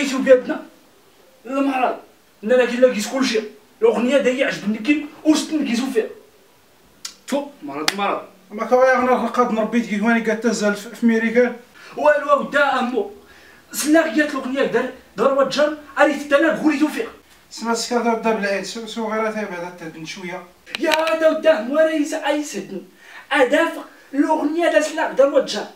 كنعيشو بها بنا المعرض أنا أنا كنلاقيت كلشي. الأغنية داهي عجبني كي وشت تنكيزو فيها. تو مرض مرض. ما كوايا غنا رقاد نربيت كي هواني كتزال في أمريكا. والو ودا أمو. سلاقيات الأغنية دار ضربه جر في أنا غوليتو فيها. سما سكادر دا بالعيد سو غير بعدا تهدن شوية. يا هذا ودا مو راه أي يسدن ادافق الأغنية دا سلاق دار جر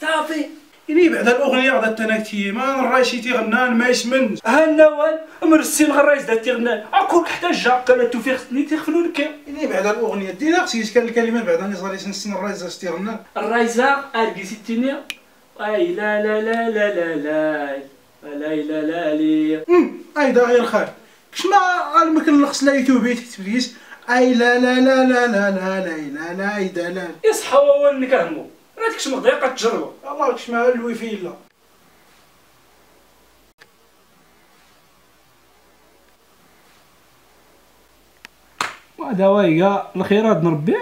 صافي. إني بعدا الأغنية غدا تناكتي ما نرايشي تيغنان ما يسمن هالنوال مرسي الغرايز دا تيغنان اكون حتى جا كان توفيق سني تيخفلو لك إني بعدا الأغنية دينا خصك كان الكلمات بعدا نزغالي سنسن الرايزة ستيغنان الرايزة ارقي ستيني اي لا لا لا لا لا لا لا لا لا لي أمم أيدا غير خير كش ما المكن نقص لا يتوبي تكتبليس أي لا لا لا لا لا لا لا لا لا أيدا لا يصحى هو هذيك شمر دقيقه تجربه الله كش مع الويفي لا وهذا هي الخيرات نربي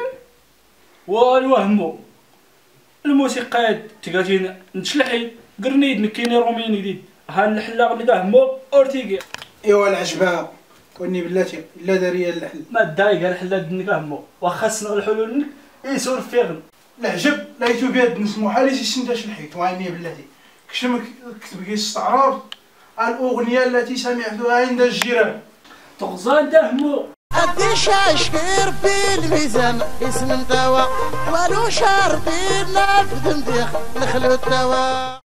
والوهم الموسيقى تقاتين نشلحي قرنيد نكيني روميني جديد ها الحلاق اللي داهمو اورتيغي إيوا العجبة. وني بلاتي لا داريه الحل ما دايق الحل دنك همو وخاصنا الحلول نك يسور فيغن. العجب لا يتوبي هاد نسمو حالي سنتاش الحيط وعيني بلاتي. كش ما كتب كي استعراض الأغنية التي سمعتها عند الجيران. تغزان داهمو الدشاش كير في الميزان اسم الدواء ولو شاربين نافذ مديخ نخلو الدواء